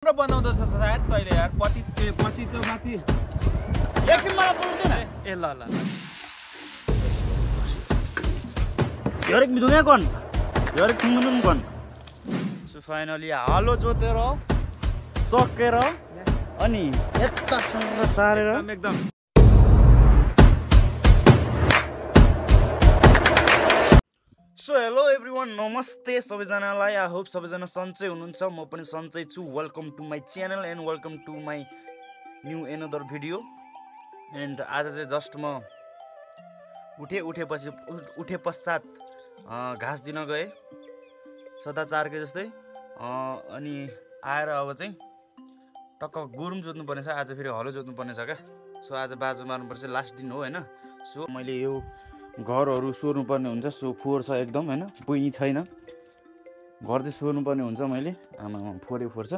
राम्रो बनाउँदो रहेछ सायद तैँले यार। पछि ए पछि त माथि। एकछिन मलाई बोल्दैन ए ल ल ल। झरेक मिदुङे कन? झरेक ठुङ्गुनुङ कन? सो फाइनली हालो जोतेर सकेर अनि यतासँग सारेर एकदम। सो हेलो एभ्री वान नमस्ते। सबैजनालाई आई होप सबैजना सन्चै हुनुहुन्छ। म पनि सन्चै छु। Welcome to my channel and welcome to my new another video. And आज चाहिँ जस्ट म उठेँ उठेपछि उठ- पश्चात घाँस दिन गएँ। सदाचारकै जस्तै। अनि आएर अब चाहिँ टक्क गोरु पनि जोत्नुपर्ने छ आज फेरि हलो जोत्नुपर्ने छ क्या। सो आज बाजु मार्नुपर्छ। लास्ट दिन हो होइन? सो मैले यो घरहरू सोर्नुपर्ने हुन्छ सो फोहोर छ एकदम होइन? बहिनी छैन। घर चाहिँ सोर्नुपर्ने हुन्छ मैले आमा फोहोरै फोहोर छ।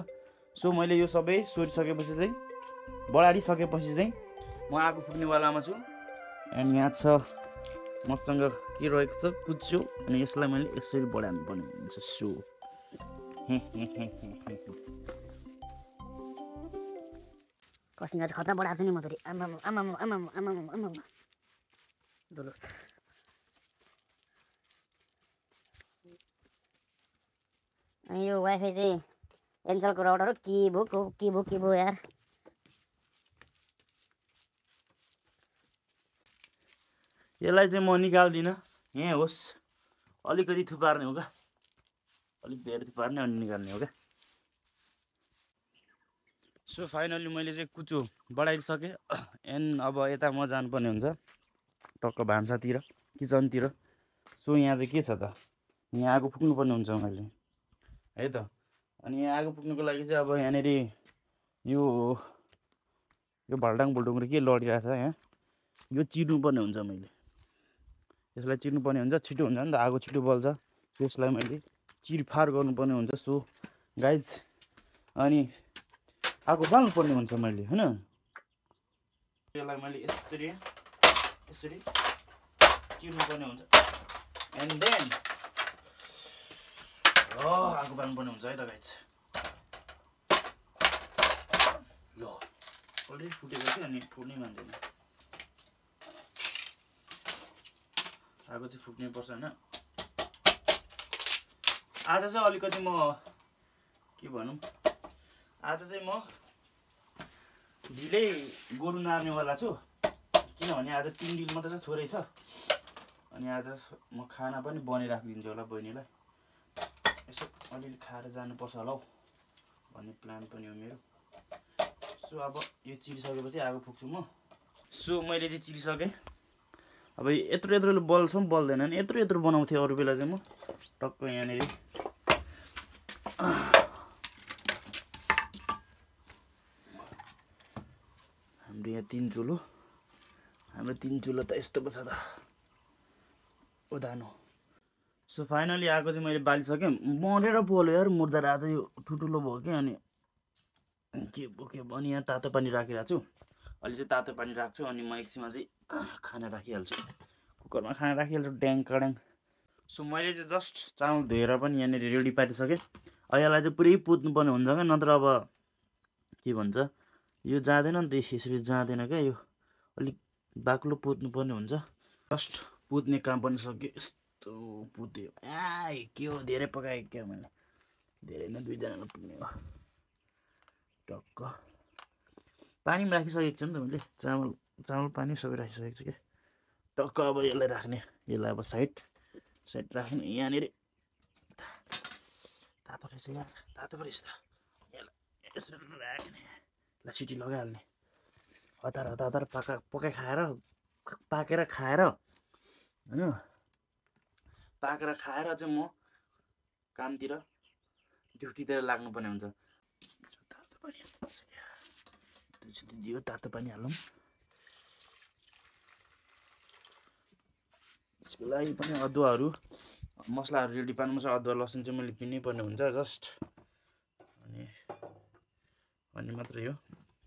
सो मैले यो सबै सोरिसकेपछि चाहिँ बढारिसकेपछि चाहिँ म आगो फुक्नेवालामा छु। एन्ड यहाँ छ मसँग के रहेको छ कुच्चो अनि यसलाई मैले यसरी बढाउनु पर्ने हुन्छ सो। कसिङ्गा चाहिँ खतरा बढाएको छु नि म फेरि आमाम आमाम आमाम आमाम आमाम। धुलो यो वाइफाई चाहिँ एन्सलको राउटर हो के भो को भो के भो यार। यसलाई चाहिँ म निकाल्दिनँ। यहीँ होस्। अलिकति थुपार्ने हो क्या अलिक धेरै थुपार्ने अनि निकाल्ने हो क्या सो फाइनल्ली मैले चाहिँ कुचो बढाइसकेँ। एन्ड अब यता म जानुपर्ने हुन्छ। टक्क भान्सातिर किचनतिर। सो यहाँ चाहिँ के छ त? यहाँ आगो फुक्नुपर्ने हुन्छ मैले। है त? अनि यहाँ आगो फुक्नुको लागि चाहिँ अब यहाँनिर यो यो भल्टाङ भुल्टुङ के लडिरहेछ यहाँ? यो चिर्नुपर्ने हुन्छ मैले। यसलाई चिर्नुपर्ने हुन्छ छिटो हुन्छ नि त आगो छिटो बल्छ। त्यसलाई मैले चिरफार गर्नुपर्ने हुन्छ सो गाइज अनि आगो बाल्नुपर्ने हुन्छ मैले होइन? यसलाई मैले यसरी यसरी चिर्नुपर्ने हुन्छ। एन्ड देन आगो बाल्नुपर्ने हुन्छ है त गाइज। ल अलरेडी फुटेको थियो अनि फुट्नै मान्दैन आगो चाहिँ फुक्नै पर्छ होइन। आज चाहिँ अलिकति म के भनौँ आज चाहिँ म ढिलै गोरु नार्नेवाला छु। किनभने आज तिन दिन मात्रै छ थोरै छ। अनि आज म खाना पनि बनाइराखिदिन्छु होला बहिनीलाई। यसो अलिअलि खाएर जानुपर्छ होला हौ भन्ने प्लान पनि हो मेरो। सो अब यो चिरिसकेपछि आगो फुक्छु म। सो मैले चाहिँ चिरिसकेँ। अब यत्रो यत्रो बल्छ बल्दैन नि। यत्रो यत्रो बनाउँथेँ अरू बेला चाहिँ म। टक्क यहाँनिर। हाम्रो यहाँ तिन चुलो। हाम्रो तिन चुलो त यस्तो पो छ त। उदानो सो फाइनली आएको चाहिँ मैले बालिसकेँ मरेर पोल्यो यार मुर्दा आज यो ठुल्ठुलो भयो कि अनि के भयो के भयो अनि यहाँ तातो पानी राखिरहेको छु। अहिले चाहिँ तातो पानी राख्छु अनि म एकछिनमा चाहिँ खाना राखिहाल्छु। कुकरमा खाना राखिहाल्छु ड्याङ कड्याङ सो मैले चाहिँ जस्ट चामल धोएर पनि यहाँनिर रेडी पारिसकेँ। यसलाई चाहिँ पुरै पुत्नुपर्ने हुन्छ क्या नत्र अब के भन्छ यो जाँदैन नि त यसरी जाँदैन क्या यो। अलिक बाक्लो पुत्नुपर्ने हुन्छ। जस्ट पुत्ने काम पनि सक्यो। यस्तो पुत्यो आइ के हो धेरै पकाएँ क्या मैले धेरै नै दुईजनालाई पुग्ने हो टक्क पानी पनि राखिसकेको छु नि त मैले चामल चामल पानी सबै राखिसकेको छु क्या टक्क अब यसलाई राख्ने यसलाई अब साइड साइड राख्ने यहाँनिर तातो रहेछ यार तातो रहेछ त यसरी राख्ने यसलाई सिटी लगाइहाल्ने हतार हतार हतार पाका पकाइ खाएर पाकेर खाएर होइन पाकेर खाएर चाहिँ म कामतिर ड्युटीतिर लाग्नुपर्ने हुन्छ। तातो पानी दियो तातो पानी हालौँ। त्यसको लागि पनि अदुवाहरू मसलाहरू रेडी पार्नुपर्छ अदुवा लसुन चाहिँ मैले पिन्नै पर्ने हुन्छ जस्ट। अनि अनि मात्रै हो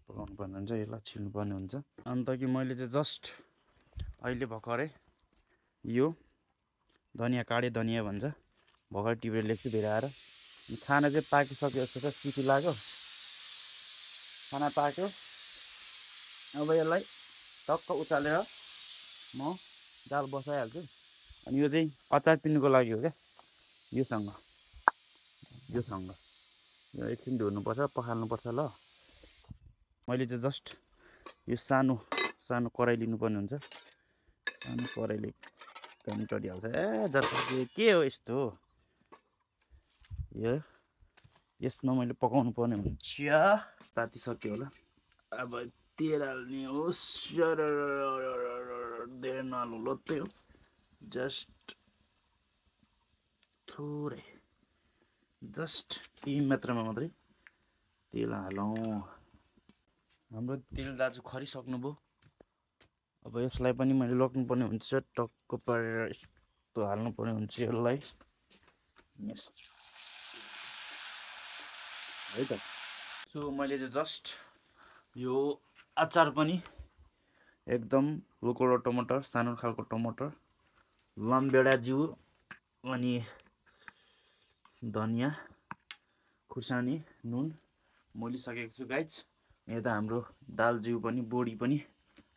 पकाउनु पर्ने हुन्छ यसलाई छिल्नु पर्ने हुन्छ। अन्त कि मैले चाहिँ जस्ट अहिले भर्खरै यो धनियाँ काडे धनियाँ भन्छ। भर्खर टिपेर ल्याएको छु धेरै आएर खाना चाहिँ पाकिसक्यो जस्तो छ सिटी लाग्यो। खाना पाक्यो। अब यसलाई टक्क उचालेर म जाल बसाइहाल्छु। अनि यो चाहिँ अचार पिन्नुको लागि हो क्या। योसँग। योसँग। यो एकछिन धुनुपर्छ पखाल्नुपर्छ ल। मैले चाहिँ जस्ट यो सानो सानो कराई लिनुपर्ने हुन्छ। सानो कराईले काम चढिहाल्छ ए जति के हो यस्तो? यो यसमा मैले पकाउनु पर्ने हुन्छ तातिसक्यो होला। अब तेल हाल्ने हो धेरै नहाल्नु लत्तै हो। जस्ट थोरै। जस्ट केही मात्रामा मात्रै तेल हालौँ। हाम्रो तेल दाजु खरिसक्नुभयो। अब यसलाई पनि मैले लग्नुपर्ने हुन्छ टक्क पारेर यस्तो हाल्नुपर्ने हुन्छ यसलाई। यस। है त। सो मैले चाहिँ जस्ट यो अचार पनि एकदम लोकल टमाटर सानो खालको टमाटर लम्बेडा जिउ अनि धनियाँ खुर्सानी नुन मोलिसकेको छु गाइज यता हाम्रो दाल जिउ पनि बोडी पनि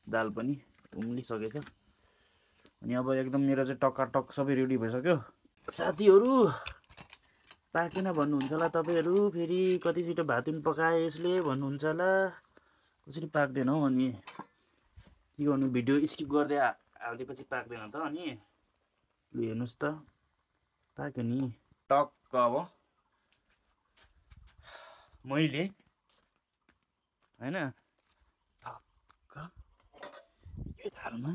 दाल पनि। उम्लिसकेको छ अनि अब एकदम मेरो चाहिँ टक्काटक सबै रेडी भइसक्यो। साथीहरू पाकेन भन्नुहुन्छ होला तपाईँहरू फेरि कति छिटो भात पनि पकाए यसले भन्नुहुन्छ होला। कसरी पाक्दैन हौ अनि? के गर्नु भिडियो स्किप गर्दै हालिदिएपछि पाक्दैन त अनि? लु हेर्नुहोस् त पाक्यो नि। टक्क अब। मैले होइन टक्क यो थालमा?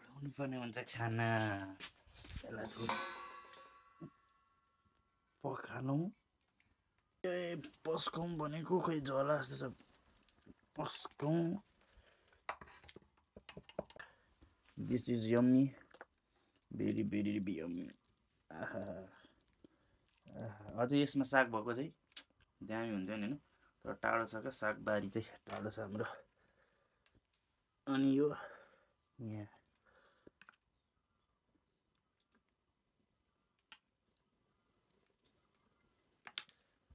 ल्याउनु पर्ने हुन्छ खाना। यसलाई पखालौँ। ए पस्कौँ भनेको खोइ झोला जस्तो छ। पस्कौँ। This is yummy very very yummy आहा। अझै यसमा साग भएको चाहिँ दामी हुन्छ नि होइन? तर टाढो छ क्या सागबारी चाहिँ। टाढो छ हाम्रो। अनि यो यहाँ।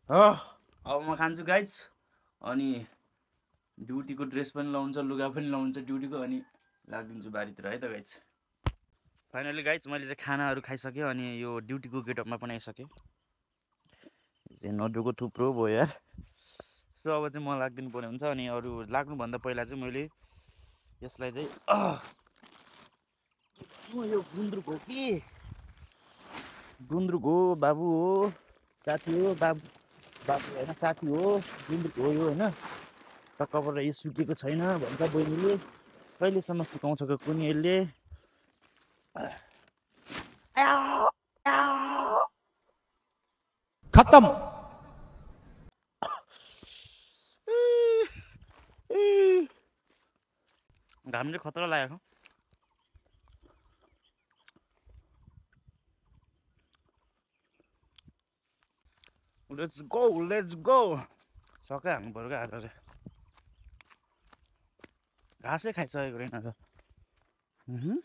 हो अब म खान्छु गाइज अनि ड्युटीको ड्रेस पनि लाउँछ लुगा पनि लाउँछ ड्युटीको अनि लागिदिन्छु बारीतिर है त गाइज फाइनली गाइज मैले चाहिँ खानाहरू खाइसकेँ अनि यो ड्युटीको गेटअपमा पनि आइसकेँ नडुको थुप्रो भयो यार। सो अब चाहिँ म लाग्दिनु पर्ने हुन्छ अनि अरू लाग्नुभन्दा पहिला चाहिँ मैले यसलाई चाहिँ यो गुन्द्रुक हो कि? गुन्द्रुक हो बाबु हो साथी हो बाबु बाबु होइन साथी हो गुन्द्रुक हो यो होइन। टक्कबाट यो सुकेको छैन भन्छ बहिनीले। कहिलेसम्म सुकाउँछ कि कुनी यसले? खत्म घामले खतरा लागेको लेट्स गो लेट्स गो सकै हाल्नु पऱ्यो क्या आज चाहिँ। घाँसै खाइसकेको रहेन उहुँ।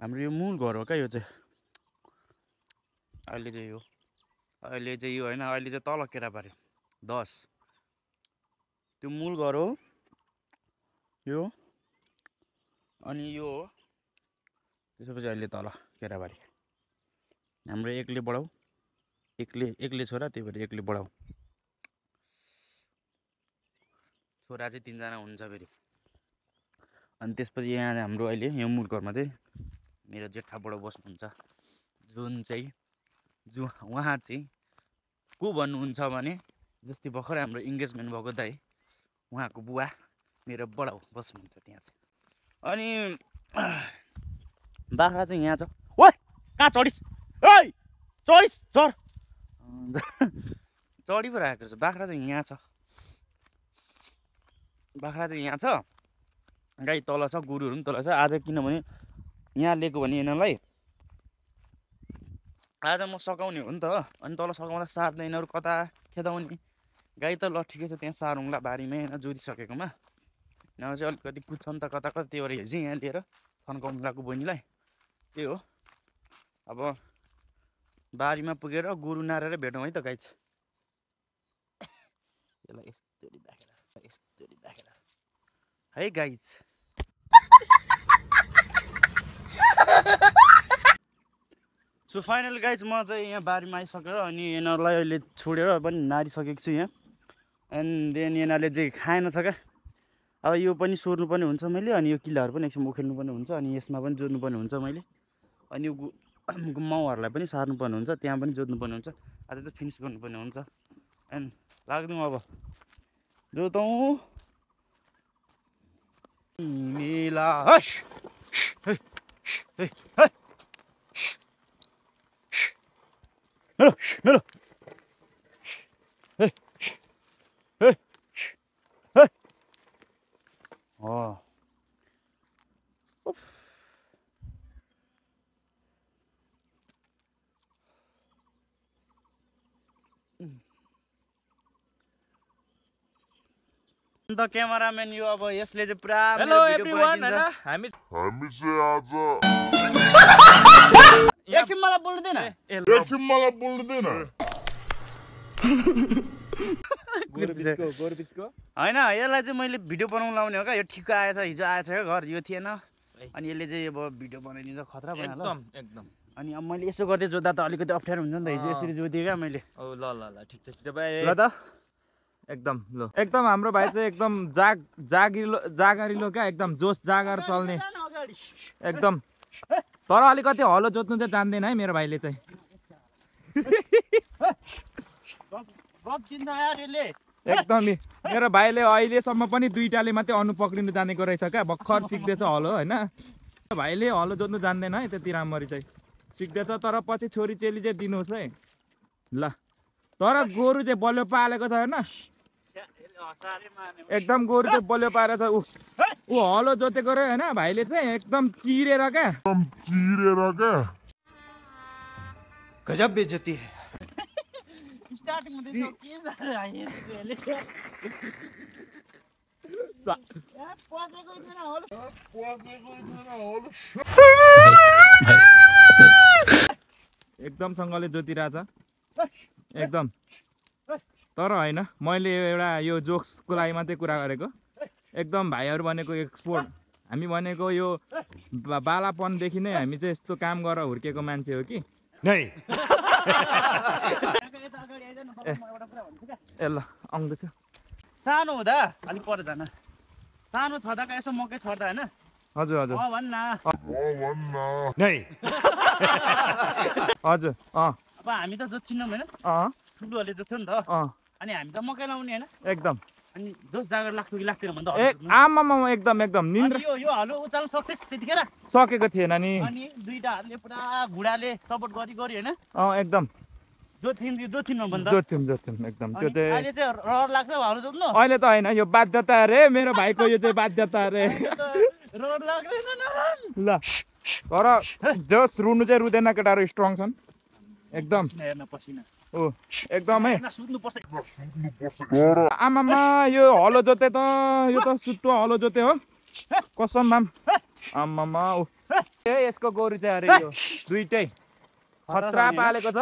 हाम्रो यो मूल घर हो क्या यो चाहिँ। अहिले चाहिँ यो। अहिले चाहिँ यो होइन अहिले चाहिँ तल केटाबारी दस। त्यो मूल घर हो। यो अनि यो हो। त्यसपछि अहिले तल केराबारी हाम्रो एक्लै बढाउ एक्लै एक्लै छोरा त्यही भएर एक्लै बढाउ छोरा चाहिँ तिनजना हुन्छ फेरि। अनि त्यसपछि यहाँ हाम्रो अहिले यो मूल घरमा चाहिँ मेरो जेठा बडा बस्नुहुन्छ। जुन चाहिँ जो उहाँ चाहिँ को भन्नुहुन्छ भने जस्तै भर्खर हाम्रो इङ्गेजमेन्ट भएको दाइ उहाँको बुवा मेरो बडा बस्नुहुन्छ त्यहाँ चाहिँ। अनि बाख्रा चाहिँ यहाँ छ। ओ कहाँ चढिस्? ओइ चढिस् चढ। चढी पो राखेको छ बाख्रा चाहिँ यहाँ छ। बाख्रा चाहिँ यहाँ छ। गाई तल छ गोरुहरू पनि तल छ। आज किनभने यहाँ लिएको भने यिनीहरूलाई आज म सघाउने हो नि त। अनि तल सघाउँदा सार्दा यिनीहरू कता खेदाउने? गाई त ल ठिकै छ त्यहाँ सारौँला बारीमै होइन जोतिसकेकोमा। यिनीहरू चाहिँ अलिकति कुद्छन् त कता कता त्यही भएर हिजो यहाँ लिएर थन्काउनु लगाएको बहिनीलाई। त्यही हो। अब बारीमा पुगेर गोरु नारेर भेटौँ है त गाइज। यसलाई यस्तरी राखेर यस्तरी राखेर है गाइज। सो फाइनल गाइज म चाहिँ यहाँ बारीमा आइसकेर अनि यिनीहरूलाई अहिले छोडेर पनि नारिसकेको छु यहाँ। एन्ड देन यिनीहरूले चाहिँ खाएन छ क्या? अब यो पनि सोर्नु पनि हुन्छ मैले अनि यो किल्लाहरू पनि एकछिन उखेल्नु पनि हुन्छ अनि यसमा पनि जोड्नु पनि हुन्छ मैले। अनि यो गु माउहरूलाई पनि सार्नुपर्ने हुन्छ त्यहाँ पनि जोत्नुपर्ने हुन्छ। आज चाहिँ फिनिस गर्नुपर्ने हुन्छ। एन्ड लाग्दिउँ अब। जोतौँ। मिला। हस! है, है, है। मेलो मेलो है, है, है। अँ अन्त क्यामराम्यान यो अब यसले चाहिँ पुरा हेलो मेरो एभ्री भिडियो वान बनाइदिन्छ। हामी हामी चाहिँ आज एकछिन मलाई बोल्नु दिएन एकछिन मलाई बोल्दैन। होइन यसलाई चाहिँ मैले भिडियो बनाउनु लाउने हो क्या। यो ठिक्क आएछ हिजो आएछ क्या घर यो थिएन। अनि यसले चाहिँ अब भिडियो बनाइदिन्छ खतरा बनाएर एकदम एकदम। अनि अब मैले यसो गर्दै जोत्दा त अलिकति अप्ठ्यारो हुन्छ नि त हिजो। यसरी जोतियो क्या मैले। ल ल ल ठिक छ छिटो बाई ल त। एकदम ल। एकदम हाम्रो भाइ चाहिँ एकदम जाग जागिलो जागरिलो क्या एकदम जोस जागर चल्ने। एकदम। तर अलिकति हलो जोत्नु चाहिँ जान्दैन है मेरो भाइले चाहिँ। एकदम। मेरो भाइले अहिलेसम्म पनि दुइटाले मात्रै अनु पक्रिनु जानेको रहेछ क्या। भर्खर सिक्दैछ हलो होइन? भाइले हलो जोत्नु जान्दैन है त्यति राम्ररी चाहिँ। सिक्दैछ तर पछि छोरी चेली चाहिँ दिनुहोस् है। ल। तर गोरु चाहिँ बलियो पालेको छ होइन? एकदम गोरु चाहिँ बलियो पारेर छ ऊ हलो जोतेको रे होइन भाइले चाहिँ एकदम चिरेर क्या। चिरेर क्या। गजब बेइज्जती है। एकदमसँगले जोतिरहेछ। एकदम। तर होइन मैले एउटा यो जोक्सको लागि मात्रै कुरा गरेको। एकदम भाइहरू भनेको एक्सपोर्ट हामी भनेको यो बालापनदेखि नै हामी चाहिँ यस्तो काम गरेर हुर्केको मान्छे हो कि। न, बाबा, म एउटा कुरा भन्छु क्या। ए ल आउँदैछु। सानो हुँदा अलिक पर जान। सानो छँदाको यसो मकै छर्दा होइन। हजुर हजुर। हजुर अँ। अब हामी त जोत्छिनौँ होइन। अँ। ठुलोहरूले जोत्थ्यो नि त। अँ। अनि हामी त मकै लाउने होइन एकदम अनि जोस जागर लाग्थ्यो कि लाग्थेन भन्दा ए आमामा एकदम एकदम निन्द्रा यो यो हलो उचाल्न सक्थेस् त्यतिखेर सकेको थिएन नि अनि दुइटा हातले पुरा घुँडाले सपोर्ट गरी गरी होइन अँ एकदम जोत्थ्यौँ जोत्थ्यौँ भन्दा जोत्थ्यौँ जोत्थ्यौँ एकदम त्यो चाहिँ अहिले चाहिँ रहर लाग्छ हलो जोत्नु अहिले त होइन यो बाध्यता अरे मेरो भाइको यो चाहिँ बाध्यता अरे रहर लाग्दैन न ल तर जस रुनु चाहिँ रुँदैन केटाहरू स्ट्रङ छन् एकदम पसिना एकदमै। आमामा यो हलो जोते त यो त सुट्टो हलो जोते हो। कसम माम। आमामा ऊ। ए यसको गोरु चाहिँ अरे यो दुइटै। खतरा पालेको छ।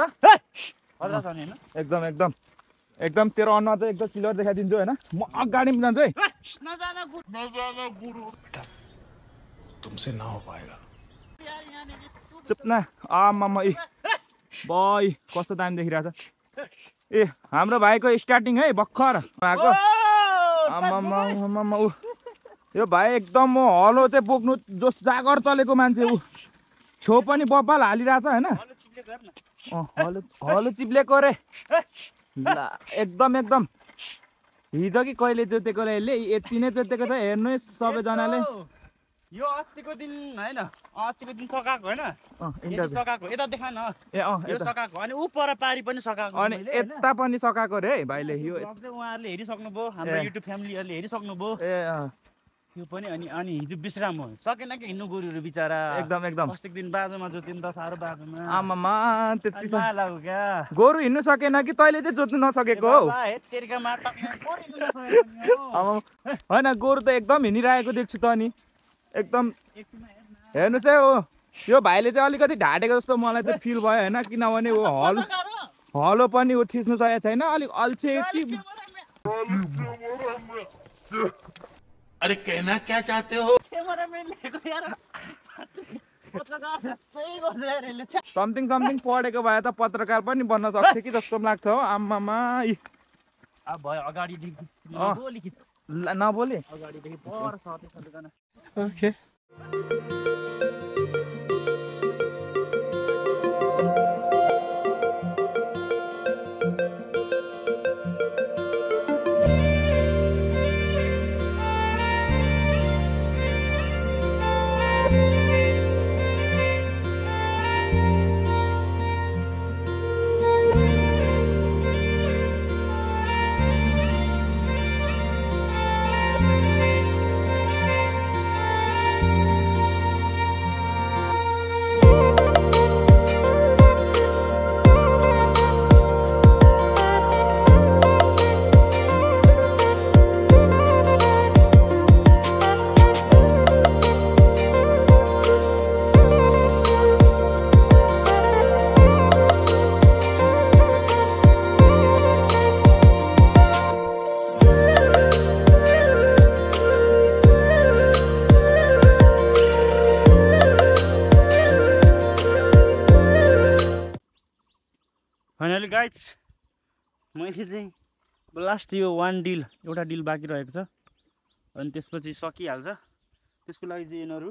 खतरा छ नि होइन? एकदम एकदम। एकदम तेरो अनुहार चाहिँ एकदम क्लियर देखाइदिन्छु होइन? म अगाडि पनि जान्छु है। नजान गुड नजान गुरु। यार यहाँनिर यस्तो चुप न। आमामा ए बय कस्तो दामी देखिरहेछ। ए हाम्रो भाइको स्टार्टिङ है भर्खर आमामा ऊ यो भाइ एकदम म हलो चाहिँ बोक्नु जोस जागर चलेको मान्छे ऊ छेउ पनि बब्बाल हालिरहेछ होइन? हलो हलो चिप्लेको रे। एकदम एकदम। हिजो कि कहिले जोतेको यसले यति नै जोतेको छ हेर्नुहोस् सबैजनाले। यो अस्तिको दिन होइन अस्तिको दिन सकाएको होइन? सकाएको। यता देखा न ए अँ यो सकाएको। अनि ऊ पर पारी पनि सकाएको अनि? यता पनि सकाएको रे है भाइले यो उहाँहरूले हेरिसक्नुभयो हाम्रो। युट्युब फ्यामिलीहरूले हेरिसक्नुभयो। ए त्यो पनि अनि अनि हिजो विश्राम हो। सकेन कि हिँड्नु गोरुहरू बिचरा? एकदम एकदम। अस्तिको दिन बाजोमा जोत्यो नि त साह्रो बाजोमा आमामा त्यति नलागु क्या? गोरु हिँड्नु सकेन कि तैँले चाहिँ जोत्नु नसकेको हौ? होइन गोरु त एकदम हिँडिरहेको देख्छु त अनि। एकदम। हेर्नुहोस् है हो यो भाइले चाहिँ अलिकति ढाँटेको जस्तो मलाई चाहिँ फिल भयो होइन? किनभने ऊ हल हलो पनि ऊ थिच्नु सकेको छैन अलिक अल्छे कि अरे कहना क्या चाहते हो? समथिङ समथिङ पढेको भए त पत्रकार पनि बन्न सक्थ्यो कि जस्तो पनि लाग्छ हो आम्मामा। नबोली। Okay. लास्ट यो वान डिल एउटा डिल बाँकी रहेको छ। अनि त्यसपछि सकिहाल्छ। त्यसको लागि चाहिँ यिनीहरू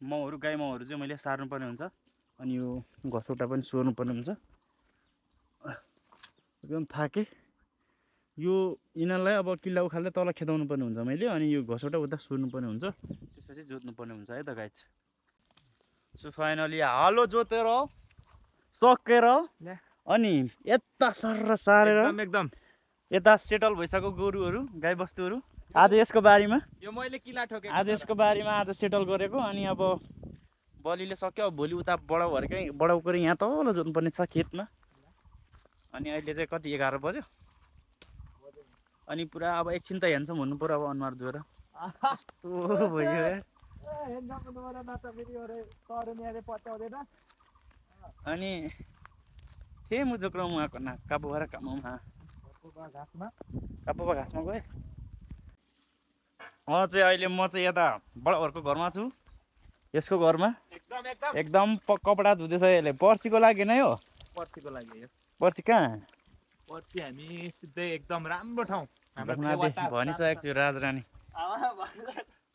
माउहरू गाई माउहरू चाहिँ मैले सार्नुपर्ने हुन्छ। अनि यो घसौटा पनि सोर्नुपर्ने हुन्छ। एकदम थाकेँ। यो यिनीहरूलाई अब किल्ला उखाल्दै तल खेदाउनु पर्ने हुन्छ मैले। अनि यो घसौटा उता सोर्नुपर्ने हुन्छ। त्यसपछि जोत्नुपर्ने हुन्छ है त गाइड्स सो फाइनली हालो जोतेर सकेर। अनि यता सर सारेर एकदम एकदम। यता सेटल भइसक्यो गोरुहरू गाईबस्तुहरू। आज यसको बारीमा? यो मैले किला ठोकेको आज यसको बारीमा आज सेटल गरेको अनि अब बलिले सक्यो। भोलि उता बडाउहरूकै बडाउको यहाँ तल जोत्नुपर्ने छ खेतमा। अनि अहिले चाहिँ कति एघार बज्यो। अनि पुरा अब एकछिन त हेर्छौँ हुनु पऱ्यो अब अनुहार धोएर कस्तो भयो अनि थिएँ मुजुक्रो उहाँको ना काबु भएर काममा काबुबा घाँसमा गएँ म चाहिँ अहिले म चाहिँ यता बडाहरूको घरमा छु यसको घरमा एकदम कपडा धुँदैछ यसले पर्सीको लागि नै हो पर्सिको लागि पर्सी कहाँ पर्सि हामी सिधै एकदम राम्रो ठाउँ भनिसकेको छु राजरानी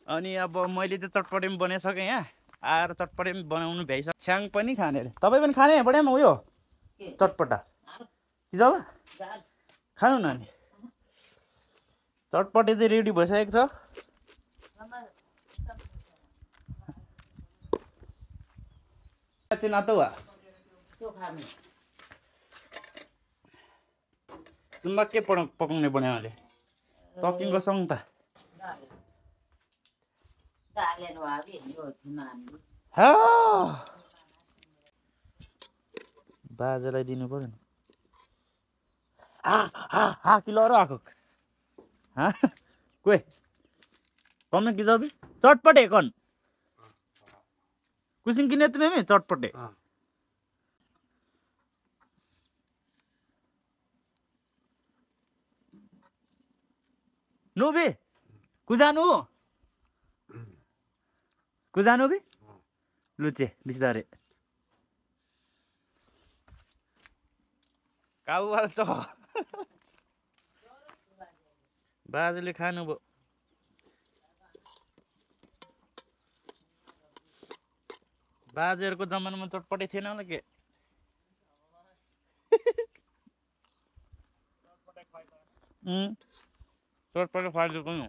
अनि अब मैले चाहिँ चटपटे पनि बनाइसकेँ यहाँ आएर चटपटे पनि बनाउनु भ्याइसक्यो छ्याङ पनि खाने अरे तपाईँ पनि खाने बढिया उयो चटपटा। जब खानु न अनि। चटपटे चाहिँ रेडी भइसकेको छ। चाहिँ नातो वा तुम्बा के पढ पकाउने बन्यो अहिले? टकिङको सङ त हा। बाजेलाई दिनु पऱ्यो नि। हा किलो आएको? हा? कोही? कमे की जाबी? चटपटे कौन। कुछ किने तुम्हें में चटपटे। नु बे कुजानु? कुजानु बे लुचे बिस्तारै। काबु छ बाजेले खानुभयो। बाजेहरूको जमानामा चटपटे थिएन होला के? चटपटे पनि हो।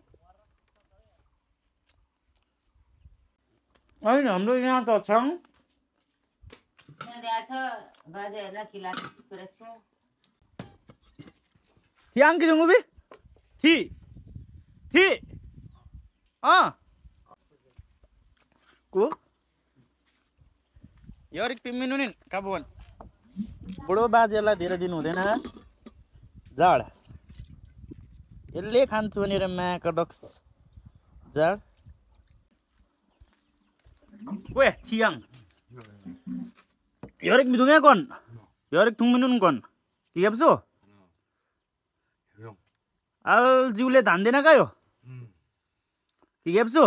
होइन हाम्रो यहाँ त छ। थियांग की जंगू भी थी थी हाँ को यार एक पिम्मी नुनिन कब बोल बड़ो बाज याला तेरे दिन होते ना जाड़ इल्ले खान्छु भनेर मायाको डक्स जाड ओए थियाङ यरेक मिदुङ कन यरेक थुङ मिनुन कन के गर्छु अल जिउले धान दिन गयो गेप्छु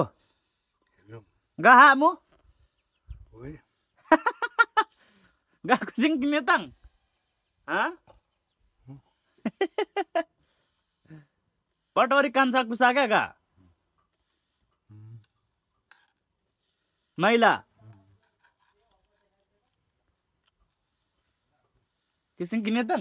गा म। गाउँ किन्ने तङ। पटवरी कान्छा कुसा क्या गा? मैला। किसिम किन्ने तङ।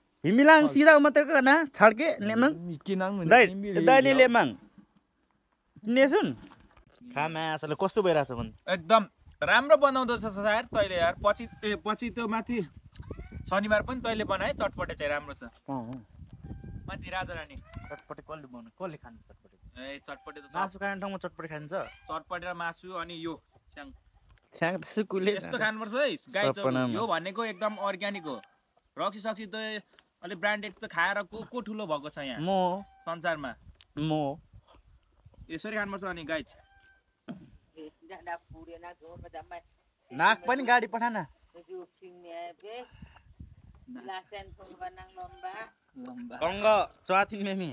हिमिलाङ सिधा मात्रै करना छड्के लेमङ Kinang mun. दाइले लेमङ किन्ने सुन खामा असले कस्तो भइरहेको छ भन् एकदम राम्रो बनाउँदो रहेछ यार तैँले यार पछि ए पछि त्यो माथि शनिबार पनि तैँले बनाए चटपटे चाहिँ राम्रो छ माथि राजा रानी चटपटे कसले बनाउनु कसले खान्छ चटपटे ए चटपटे त मासु खाने ठाउँमा चटपटे खान्छ चटपटे र मासु अनि यो स्याङ छ्याङ त्यसो कुले यस्तो खानुपर्छ है गाई। यो भनेको एकदम अर्ग्यानिक हो रक्सी सक्सी त अलिक ब्रान्डेड त खाएर को को ठुलो भएको छ यहाँ? म। संसारमा? म। यसरी खानुपर्छ अनि गाई नाक पनि गाडी पठा न कङ्ग चुवाथिन मेमी।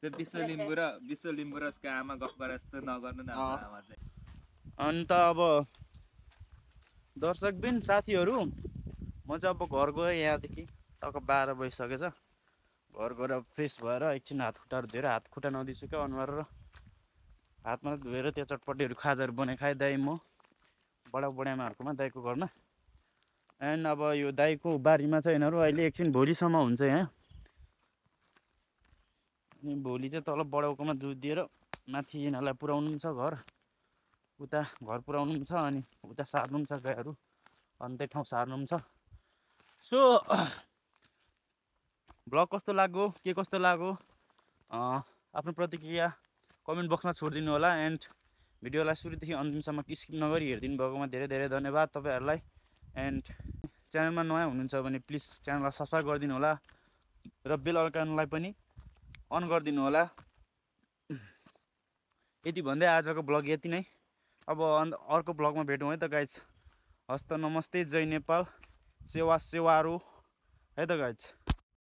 त्यो विश्व लिम्बू र विश्व लिम्बू र उसको आमा गफ गरे जस्तो नगर्नु न आमा चाहिँ अन्त अब दर्शकबिन साथीहरू म चाहिँ अब घर गएँ यहाँदेखि। टक्क बाह्र बजिसकेछ घर गएर फ्रेस भएर एकछिन हात खुट्टाहरू धोएर हात खुट्टा नदिन्छु क्या अनुहार र। हातमा धोएर त्यो चटपटीहरू खाजाहरू बनाइ खाएँ दाइ म। बडा बडामाहरूकोमा दाइको घरमा। एन्ड अब यो दाइको बारीमा चाहिँ यिनीहरू अहिले एकछिन भोलिसम्म हुन्छ यहाँ। अनि भोलि चाहिँ तल बडाउकोमा दुध दिएर माथि यिनीहरूलाई पुऱ्याउनु पनि छ घर। उता घर पुऱ्याउनु पनि छ अनि उता सार्नु पनि छ गाईहरू। अन्त्य ठाउँ सार्नु पनि छ। सो ब्लग कस्तो लाग्यो? के कस्तो लाग्यो? आफ्नो प्रतिक्रिया कमेन्ट बक्समा छोडिदिनु होला एन्ड भिडियोलाई सुरुदेखि अन्तिमसम्म स्किप नगरी हेरिदिनु भएकोमा धेरै धेरै धन्यवाद तपाईँहरूलाई एन्ड च्यानलमा नयाँ हुनुहुन्छ भने प्लिज च्यानललाई सब्सक्राइब गरिदिनु होला र बेल आइकनलाई पनि अन गरिदिनु होला। यति भन्दै आजको ब्लग यति नै। अब अन्त अर्को ब्लगमा भेटौँ है त गाइज हस्त नमस्ते जय नेपाल। सेवा सेवारो। है त गाइज